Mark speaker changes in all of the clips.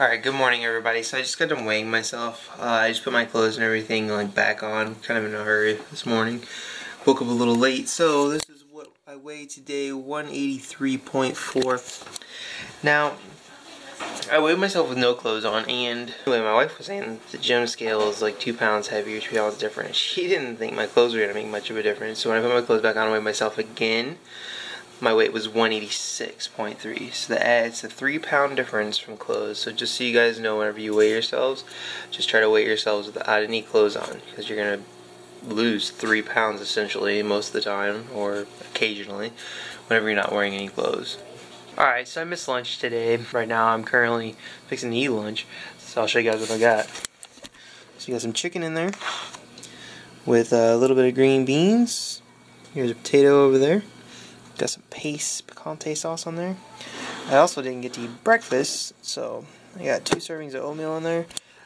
Speaker 1: Alright, good morning everybody. So I just got done weighing myself. Uh, I just put my clothes and everything like back on, kind of in a hurry this morning. Woke up a little late, so this is what I weigh today, 183.4. Now, I weighed myself with no clothes on, and anyway, my wife was saying the gym scale is like two pounds heavier, two pounds different. She didn't think my clothes were gonna make much of a difference, so when I put my clothes back on, I weighed myself again my weight was 186.3 so that adds a three pound difference from clothes. So just so you guys know whenever you weigh yourselves just try to weigh yourselves without any clothes on because you're gonna lose three pounds essentially most of the time or occasionally whenever you're not wearing any clothes. Alright so I missed lunch today. Right now I'm currently fixing to eat lunch so I'll show you guys what I got. So you got some chicken in there with a little bit of green beans. Here's a potato over there Got some Pace picante sauce on there. I also didn't get to eat breakfast, so I got two servings of oatmeal in there.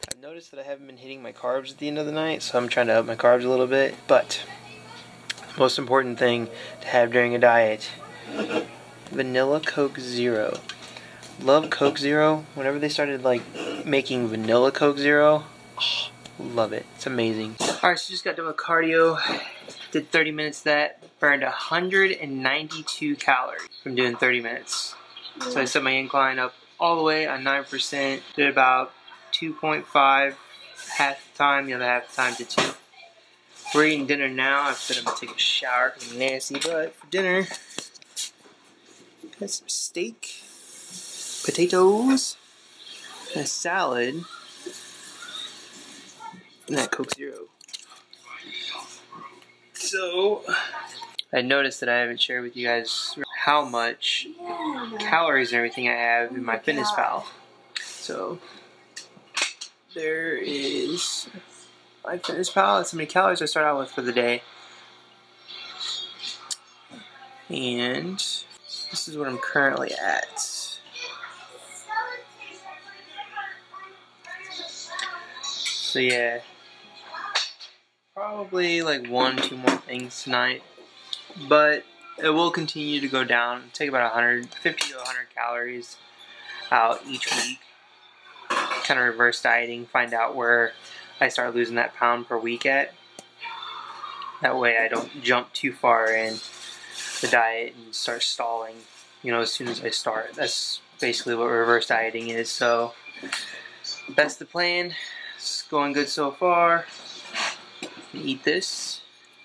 Speaker 1: I've noticed that I haven't been hitting my carbs at the end of the night, so I'm trying to up my carbs a little bit. But most important thing to have during a diet, vanilla Coke Zero. Love Coke Zero. Whenever they started like making vanilla Coke Zero, oh, love it. It's amazing. Alright, so just got done with cardio. Did 30 minutes that burned 192 calories from doing 30 minutes. So I set my incline up all the way on 9%, did about 2.5 half the time, the other half the time to 2. We're eating dinner now. I said I'm gonna take a shower because I'm nasty, but for dinner, got some steak, potatoes, and a salad, and that Coke Zero. So, I noticed that I haven't shared with you guys how much calories and everything I have in MyFitnessPal. So there is MyFitnessPal. That's how many calories I start out with for the day. And this is what I'm currently at. So yeah, probably like one, two more things tonight but it will continue to go down. Take about 150 to 100 calories out each week. Kind of reverse dieting, find out where I start losing that pound per week at. That way I don't jump too far in the diet and start stalling, you know, as soon as I start. That's basically what reverse dieting is. So that's the plan. It's going good so far. Eat this,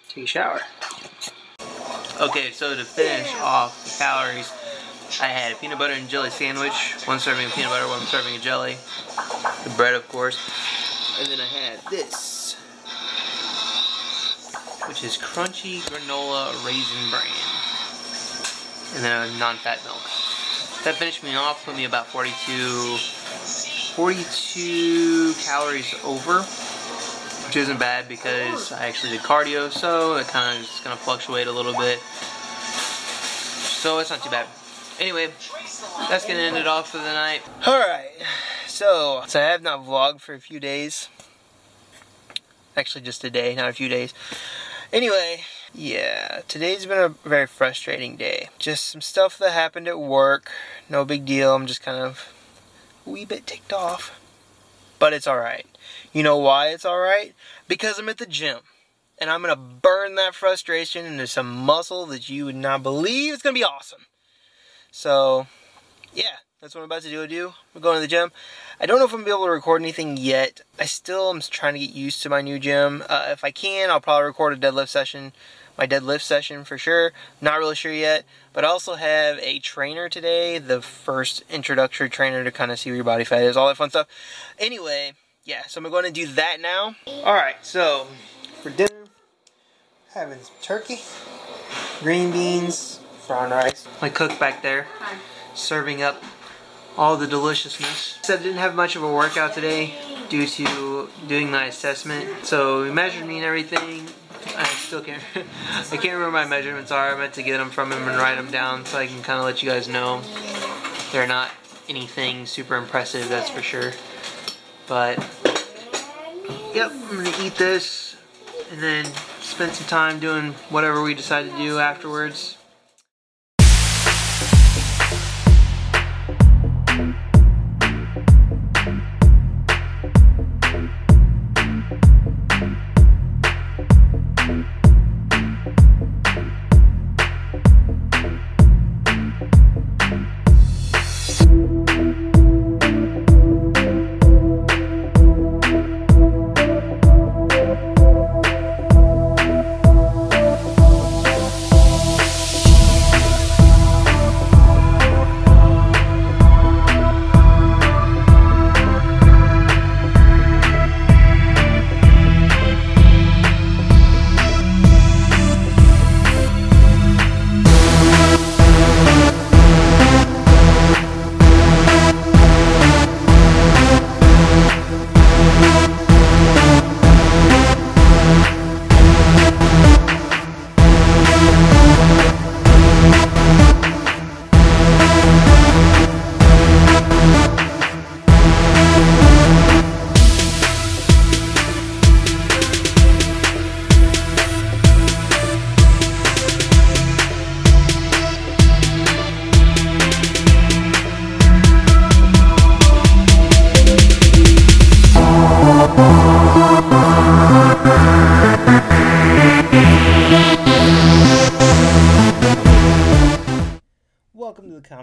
Speaker 1: take a shower. Okay, so to finish off the calories, I had a peanut butter and jelly sandwich, one serving of peanut butter, one serving of jelly, the bread of course, and then I had this, which is crunchy granola raisin bran, and then a non-fat milk. That finished me off, put me about 42, 42 calories over, which isn't bad because I actually did cardio, so it kind of is going to fluctuate a little bit. So it's not too bad. Anyway, that's going to end it off for the night. Alright, so, so I have not vlogged for a few days. Actually just a day, not a few days. Anyway, yeah, today's been a very frustrating day. Just some stuff that happened at work. No big deal, I'm just kind of a wee bit ticked off but it's alright. You know why it's alright? Because I'm at the gym. And I'm going to burn that frustration into some muscle that you would not believe. It's going to be awesome. So, yeah, that's what I'm about to do. do. We're going to the gym. I don't know if I'm going to be able to record anything yet. I still am trying to get used to my new gym. Uh, if I can, I'll probably record a deadlift session my deadlift session for sure. Not really sure yet, but I also have a trainer today, the first introductory trainer to kind of see where your body fat is, all that fun stuff. Anyway, yeah, so I'm going to do that now. Alright, so for dinner, having turkey, green beans, brown rice. My cook back there, Hi. serving up all the deliciousness. So I didn't have much of a workout today due to doing my assessment. So we measured me and everything. I still can't. I can't remember my measurements are. I meant to get them from him and write them down so I can kind of let you guys know. They're not anything super impressive, that's for sure. But yep, I'm gonna eat this and then spend some time doing whatever we decide to do afterwards.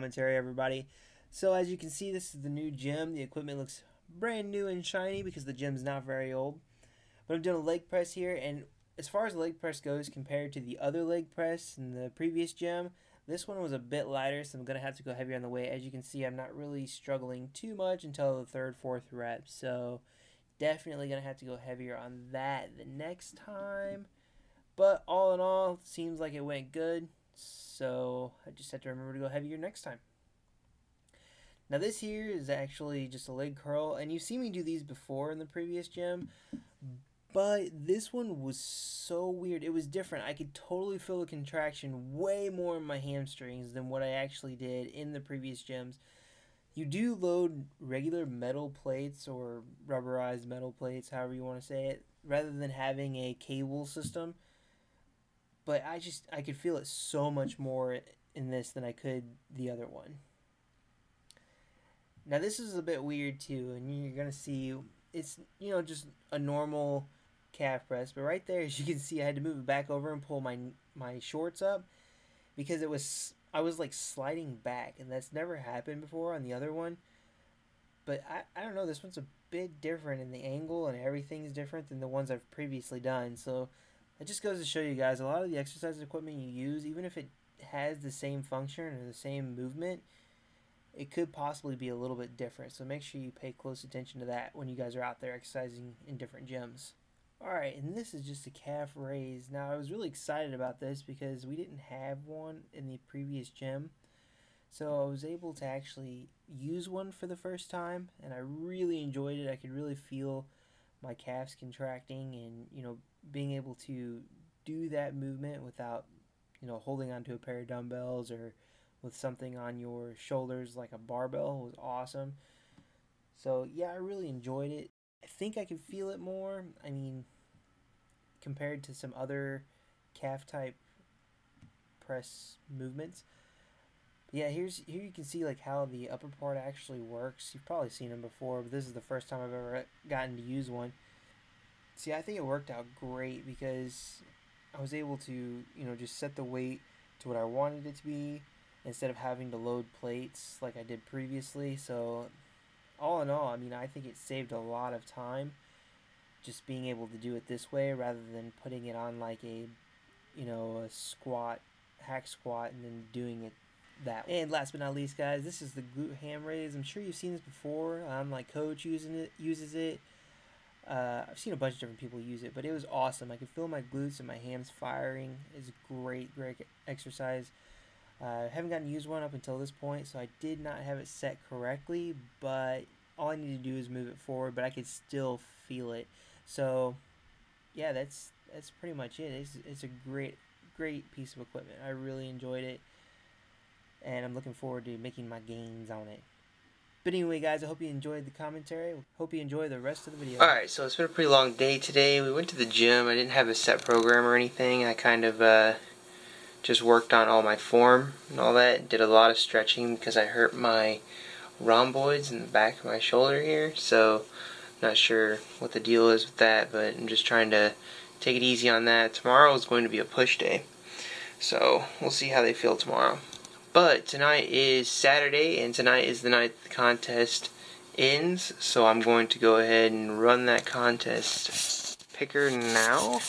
Speaker 2: Commentary, everybody. So as you can see, this is the new gym. The equipment looks brand new and shiny because the gym's not very old. But I'm doing a leg press here, and as far as leg press goes, compared to the other leg press in the previous gym, this one was a bit lighter, so I'm going to have to go heavier on the weight. As you can see, I'm not really struggling too much until the third, fourth rep. So definitely going to have to go heavier on that the next time. But all in all, seems like it went good. So I just have to remember to go heavier next time. Now this here is actually just a leg curl, and you've seen me do these before in the previous gym, but this one was so weird. It was different. I could totally feel the contraction way more in my hamstrings than what I actually did in the previous gyms. You do load regular metal plates or rubberized metal plates, however you want to say it, rather than having a cable system. But I just I could feel it so much more in this than I could the other one. Now this is a bit weird too, and you're gonna see it's you know just a normal calf press, but right there, as you can see, I had to move it back over and pull my my shorts up because it was I was like sliding back, and that's never happened before on the other one. But I, I don't know, this one's a bit different in the angle and everything's different than the ones I've previously done. So it just goes to show you guys a lot of the exercise equipment you use, even if it has the same function or the same movement, it could possibly be a little bit different. So make sure you pay close attention to that when you guys are out there exercising in different gyms. Alright, and this is just a calf raise. Now, I was really excited about this because we didn't have one in the previous gym. So I was able to actually use one for the first time, and I really enjoyed it. I could really feel my calves contracting and, you know, being able to do that movement without, you know, holding onto a pair of dumbbells or with something on your shoulders like a barbell was awesome. So, yeah, I really enjoyed it. I think I can feel it more. I mean, compared to some other calf type press movements. Yeah, here's here you can see like how the upper part actually works. You've probably seen them before, but this is the first time I've ever gotten to use one. See, I think it worked out great because I was able to, you know, just set the weight to what I wanted it to be instead of having to load plates like I did previously. So all in all, I mean, I think it saved a lot of time just being able to do it this way rather than putting it on like a, you know, a squat, hack squat, and then doing it that way. And last but not least, guys, this is the glute ham raise. I'm sure you've seen this before. Um, like coach using it uses it. Uh, I've seen a bunch of different people use it, but it was awesome. I could feel my glutes and my hams firing. It's a great, great exercise. I uh, haven't gotten used one up until this point, so I did not have it set correctly, but all I need to do is move it forward, but I could still feel it. So, yeah, that's that's pretty much it. It's, it's a great, great piece of equipment. I really enjoyed it, and I'm looking forward to making my gains on it. But anyway, guys, I hope you enjoyed the commentary. Hope you enjoy the rest of the video.
Speaker 1: Alright, so it's been a pretty long day today. We went to the gym. I didn't have a set program or anything. I kind of uh, just worked on all my form and all that. Did a lot of stretching because I hurt my rhomboids in the back of my shoulder here. So, not sure what the deal is with that, but I'm just trying to take it easy on that. Tomorrow is going to be a push day. So, we'll see how they feel tomorrow. But tonight is Saturday, and tonight is the night the contest ends. So I'm going to go ahead and run that contest picker now.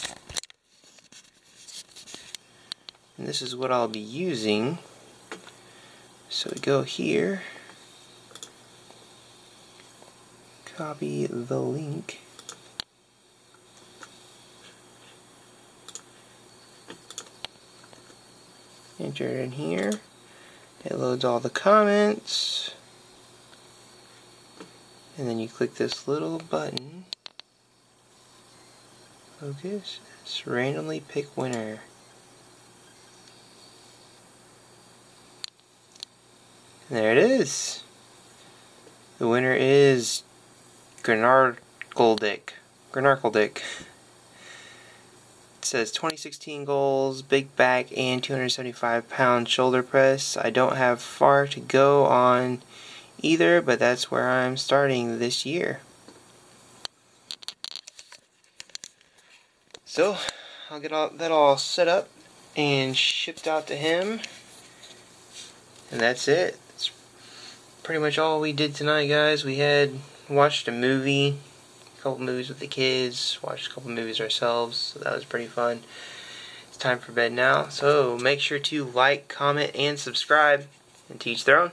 Speaker 1: And this is what I'll be using. So we go here, copy the link. Enter it in here. It loads all the comments. And then you click this little button. Focus. It's randomly pick winner. And there it is. The winner is Grenargledick. Grenargledick says 2016 goals, big back, and 275 pound shoulder press. I don't have far to go on either, but that's where I'm starting this year. So, I'll get all, that all set up and shipped out to him. And that's it. That's pretty much all we did tonight, guys. We had watched a movie, couple movies with the kids, watched a couple movies ourselves, so that was pretty fun. It's time for bed now, so make sure to like, comment, and subscribe, and teach their own.